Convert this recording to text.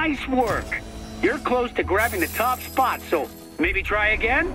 Nice work. You're close to grabbing the top spot, so maybe try again?